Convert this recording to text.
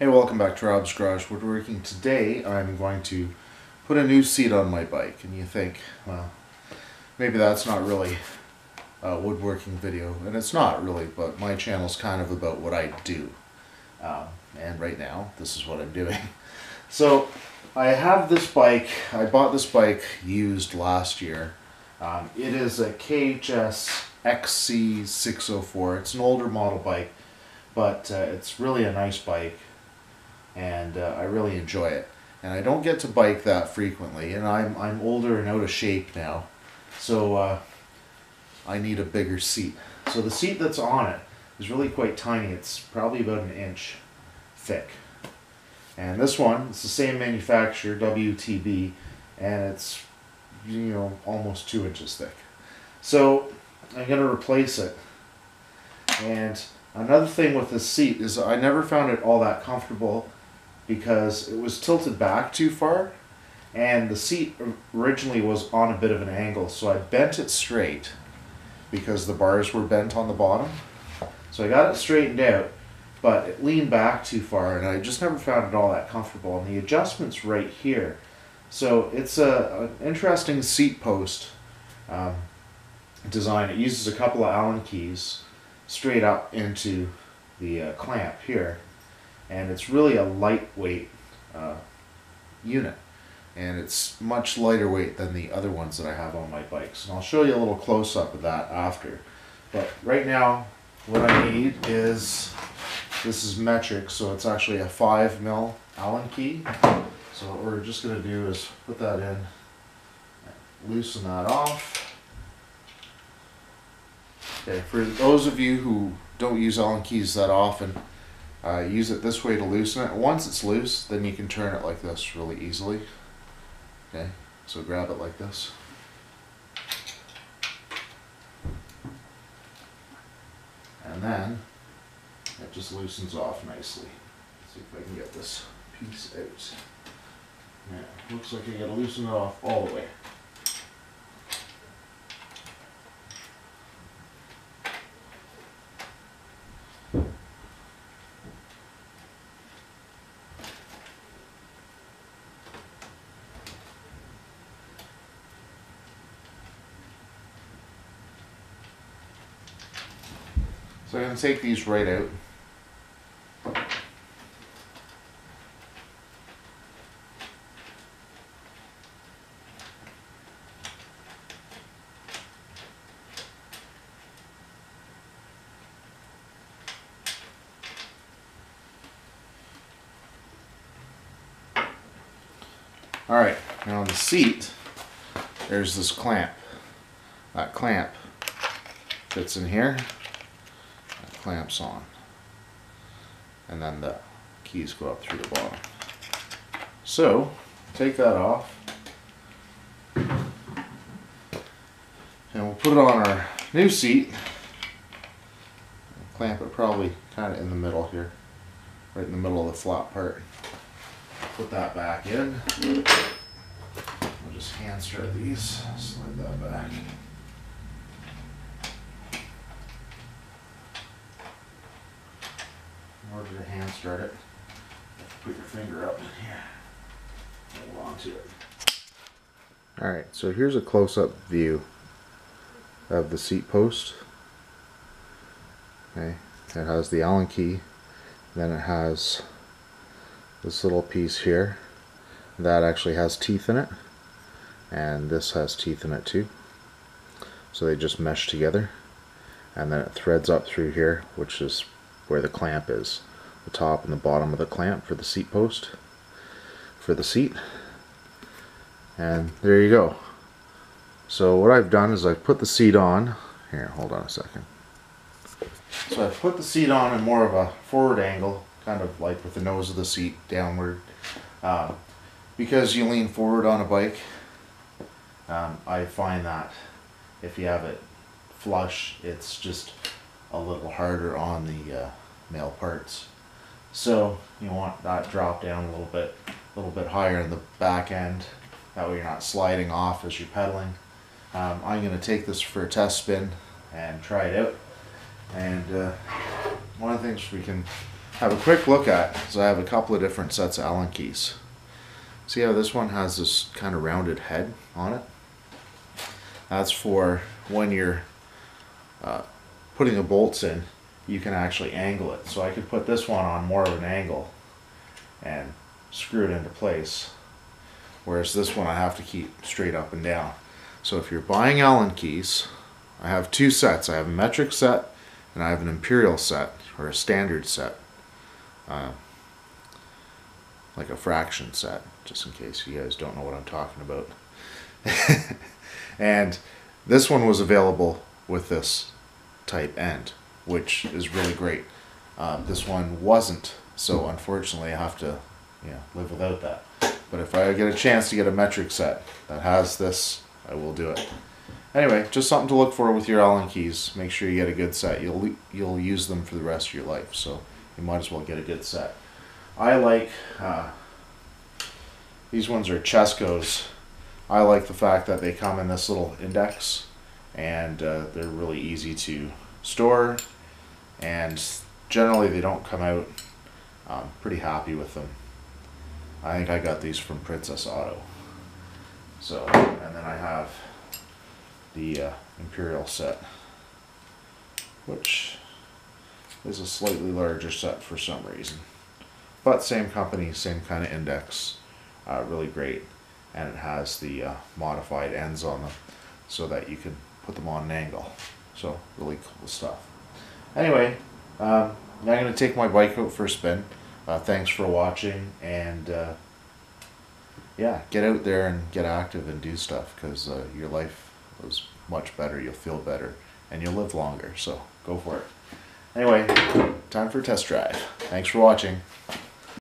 Hey, welcome back to Rob's Garage Woodworking. Today I'm going to put a new seat on my bike and you think, well, maybe that's not really a woodworking video and it's not really, but my channel's kind of about what I do. Um, and right now, this is what I'm doing. So I have this bike, I bought this bike used last year. Um, it is a KHS XC604. It's an older model bike, but uh, it's really a nice bike and uh, I really enjoy it. And I don't get to bike that frequently, and I'm I'm older and out of shape now, so uh, I need a bigger seat. So the seat that's on it is really quite tiny. It's probably about an inch thick. And this one, it's the same manufacturer, WTB, and it's you know almost two inches thick. So I'm gonna replace it. And another thing with this seat is I never found it all that comfortable because it was tilted back too far and the seat originally was on a bit of an angle so I bent it straight because the bars were bent on the bottom. So I got it straightened out but it leaned back too far and I just never found it all that comfortable. And the adjustment's right here. So it's a, an interesting seat post um, design. It uses a couple of Allen keys straight up into the uh, clamp here and it's really a lightweight uh, unit. And it's much lighter weight than the other ones that I have on my bikes and I'll show you a little close-up of that after. But right now what I need is this is metric so it's actually a 5 mil Allen key. So what we're just going to do is put that in loosen that off. Okay for those of you who don't use Allen keys that often uh, use it this way to loosen it. Once it's loose, then you can turn it like this really easily. Okay, so grab it like this. And then it just loosens off nicely. Let's see if I can get this piece out. Yeah, looks like I gotta loosen it off all the way. I'm going to take these right out. Alright, now on the seat, there's this clamp. That clamp fits in here clamps on. And then the keys go up through the bottom. So, take that off. And we'll put it on our new seat. Clamp it probably kind of in the middle here. Right in the middle of the flat part. Put that back in. I'll just hand strut these. Slide that back. Order to hand strut it, put your finger up here. Hold on to it. Alright, so here's a close-up view of the seat post. Okay, it has the Allen key, then it has this little piece here that actually has teeth in it, and this has teeth in it too. So they just mesh together, and then it threads up through here, which is where the clamp is. The top and the bottom of the clamp for the seat post for the seat. And there you go. So what I've done is I've put the seat on. Here, hold on a second. So I've put the seat on in more of a forward angle, kind of like with the nose of the seat downward. Um, because you lean forward on a bike, um, I find that if you have it flush, it's just a little harder on the uh, male parts. So you want that drop down a little bit, a little bit higher in the back end. That way you're not sliding off as you're pedaling. Um, I'm going to take this for a test spin and try it out. And uh, one of the things we can have a quick look at is I have a couple of different sets of Allen keys. See how this one has this kind of rounded head on it? That's for when you're uh, putting the bolts in, you can actually angle it. So I could put this one on more of an angle and screw it into place. Whereas this one I have to keep straight up and down. So if you're buying Allen keys, I have two sets. I have a metric set and I have an imperial set or a standard set. Uh, like a fraction set, just in case you guys don't know what I'm talking about. and this one was available with this type end, which is really great. Um, this one wasn't, so unfortunately I have to you know, live without that. But if I get a chance to get a metric set that has this, I will do it. Anyway, just something to look for with your Allen keys. Make sure you get a good set. You'll you'll use them for the rest of your life, so you might as well get a good set. I like uh, these ones are Chescos. I like the fact that they come in this little index, and uh, they're really easy to store, and generally they don't come out. I'm pretty happy with them. I think I got these from Princess Auto. So, and then I have the uh, Imperial set, which is a slightly larger set for some reason. But same company, same kind of index, uh, really great. And it has the uh, modified ends on them so that you can put them on an angle. So really cool stuff. Anyway, um, I'm going to take my bike out for a spin. Uh, thanks for watching and uh, yeah, get out there and get active and do stuff because uh, your life is much better. You'll feel better and you'll live longer. So go for it. Anyway, time for a test drive. Thanks for watching.